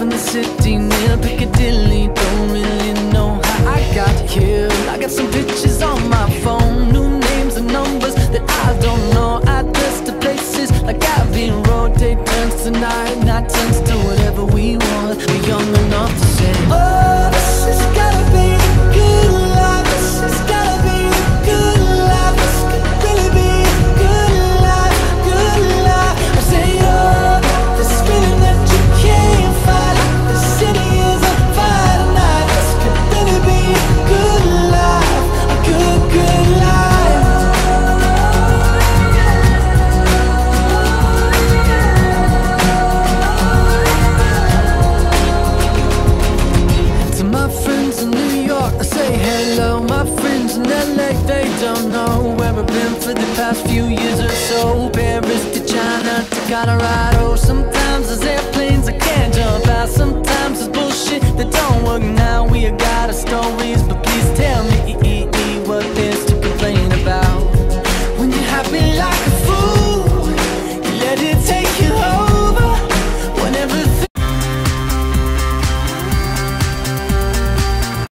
in the city near Piccadilly. Don't really know how I got here. I got some pictures on my phone, new names and numbers that I don't know. Address to places like Abbey Road. Day turns to night, night turns to whatever we want. Don't know where I've been for the past few years or so. Paris to China to Colorado. Sometimes